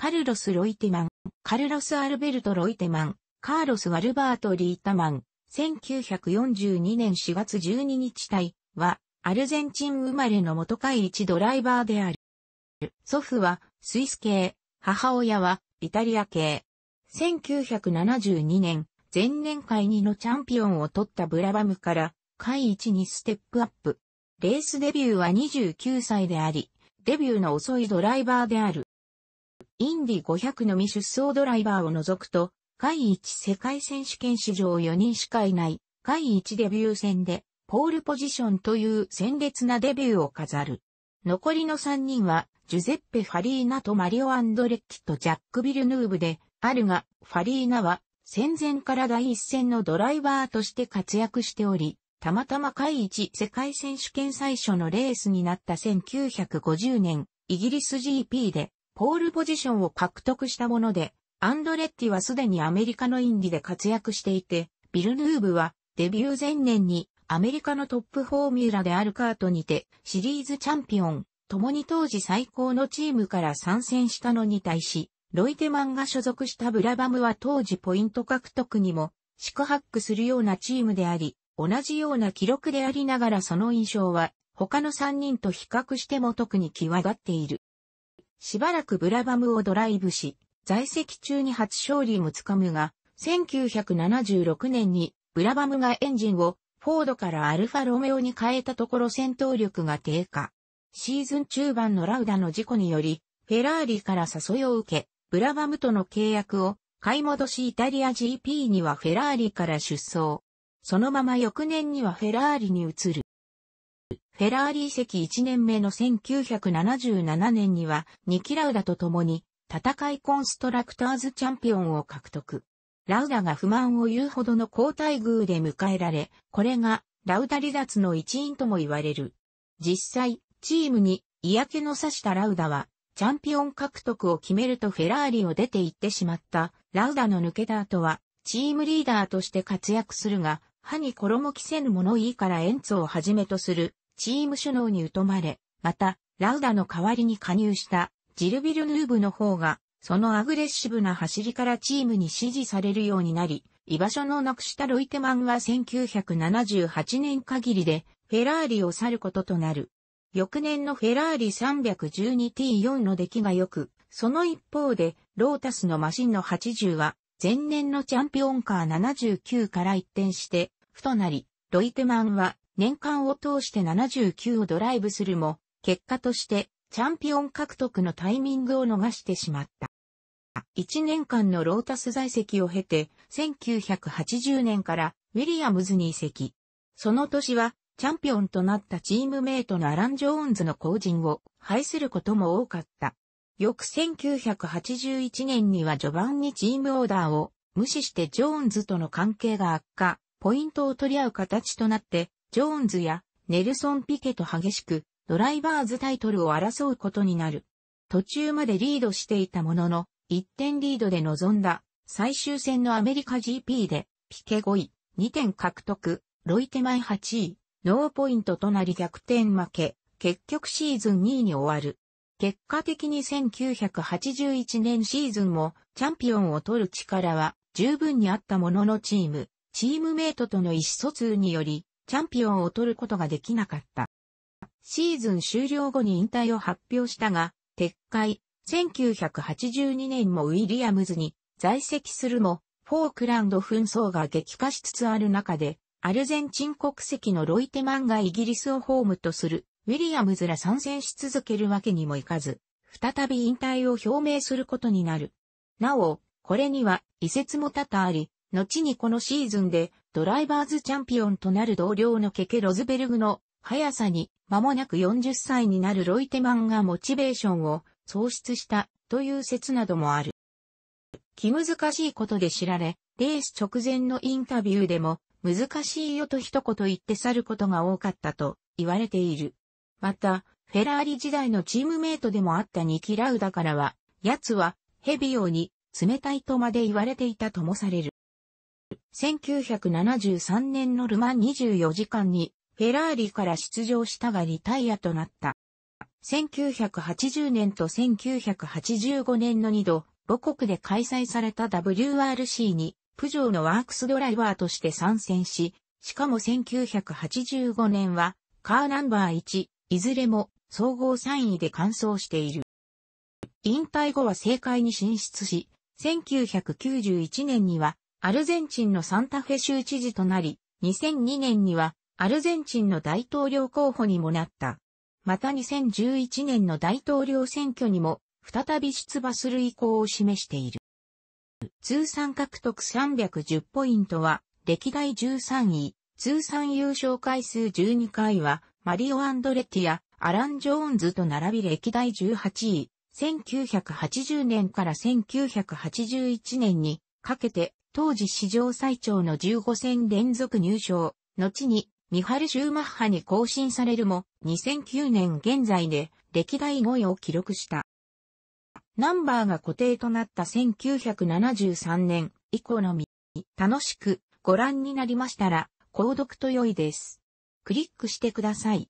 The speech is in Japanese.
カルロス・ロイテマン、カルロス・アルベルト・ロイテマン、カーロス・アルバート・リータマン、1942年4月12日隊は、アルゼンチン生まれの元海一ドライバーである。祖父はスイス系、母親はイタリア系。1972年、前年会2のチャンピオンを取ったブラバムから会1にステップアップ。レースデビューは29歳であり、デビューの遅いドライバーである。インディ500の未出走ドライバーを除くと、会1世界選手権史上4人しかいない、会1デビュー戦で、ポールポジションという鮮烈なデビューを飾る。残りの3人は、ジュゼッペ・ファリーナとマリオ・アンドレッキとジャック・ビルヌーブで、あるが、ファリーナは、戦前から第一線のドライバーとして活躍しており、たまたま海一世界選手権最初のレースになった1950年、イギリス GP で、ポールポジションを獲得したもので、アンドレッティはすでにアメリカのインディで活躍していて、ビルヌーブはデビュー前年にアメリカのトップフォーミュラであるカートにてシリーズチャンピオン、共に当時最高のチームから参戦したのに対し、ロイテマンが所属したブラバムは当時ポイント獲得にも宿泊するようなチームであり、同じような記録でありながらその印象は他の3人と比較しても特に際立っている。しばらくブラバムをドライブし、在籍中に初勝利もつかむが、1976年にブラバムがエンジンをフォードからアルファロメオに変えたところ戦闘力が低下。シーズン中盤のラウダの事故により、フェラーリから誘いを受け、ブラバムとの契約を買い戻しイタリア GP にはフェラーリから出走。そのまま翌年にはフェラーリに移る。フェラーリ移籍1年目の1977年にはニキラウダと共に戦いコンストラクターズチャンピオンを獲得。ラウダが不満を言うほどの交代遇で迎えられ、これがラウダ離脱の一因とも言われる。実際、チームに嫌気のさしたラウダは、チャンピオン獲得を決めるとフェラーリを出て行ってしまったラウダの抜けた後は、チームリーダーとして活躍するが、歯に衣着せぬ物言いからエンツをはじめとするチーム首脳に疎まれ、また、ラウダの代わりに加入したジルビルヌーブの方が、そのアグレッシブな走りからチームに支持されるようになり、居場所のなくしたロイテマンは1978年限りでフェラーリを去ることとなる。翌年のフェラーリ 312T4 の出来が良く、その一方で、ロータスのマシンの80は、前年のチャンピオンカー79から一転して、負となり、ロイテマンは年間を通して79をドライブするも、結果としてチャンピオン獲得のタイミングを逃してしまった。1年間のロータス在籍を経て、1980年からウィリアムズに移籍。その年は、チャンピオンとなったチームメイトのアラン・ジョーンズの後陣を排することも多かった。翌1981年には序盤にチームオーダーを無視してジョーンズとの関係が悪化、ポイントを取り合う形となって、ジョーンズやネルソン・ピケと激しくドライバーズタイトルを争うことになる。途中までリードしていたものの、1点リードで臨んだ最終戦のアメリカ GP で、ピケ5位、2点獲得、ロイテマイ8位、ノーポイントとなり逆転負け、結局シーズン2位に終わる。結果的に1981年シーズンもチャンピオンを取る力は十分にあったもののチーム、チームメイトとの意思疎通により、チャンピオンを取ることができなかった。シーズン終了後に引退を発表したが、撤回、1982年もウィリアムズに在籍するも、フォークランド紛争が激化しつつある中で、アルゼンチン国籍のロイテマンがイギリスをホームとする、ウィリアムズら参戦し続けるわけにもいかず、再び引退を表明することになる。なお、これには、移説も多々あり、後にこのシーズンで、ドライバーズチャンピオンとなる同僚のケケ・ロズベルグの速さに間もなく40歳になるロイテマンがモチベーションを喪失したという説などもある。気難しいことで知られ、レース直前のインタビューでも難しいよと一言言って去ることが多かったと言われている。また、フェラーリ時代のチームメイトでもあったニキラウダからは、奴はヘビオに冷たいとまで言われていたともされる。1973年のルマン24時間にフェラーリから出場したがリタイアとなった。1980年と1985年の2度、母国で開催された WRC に、プジョーのワークスドライバーとして参戦し、しかも1985年は、カーナンバー1、いずれも総合3位で完走している。引退後は政界に進出し、1991年にはアルゼンチンのサンタフェ州知事となり、2002年にはアルゼンチンの大統領候補にもなった。また2011年の大統領選挙にも再び出馬する意向を示している。通算獲得310ポイントは歴代13位、通算優勝回数12回はマリオ・アンドレティやアラン・ジョーンズと並び歴代18位、1980年から1981年にかけて当時史上最長の15戦連続入賞、後にミハル・シューマッハに更新されるも2009年現在で歴代5位を記録した。ナンバーが固定となった1973年以降のみ、楽しくご覧になりましたら、購読と良いです。クリックしてください。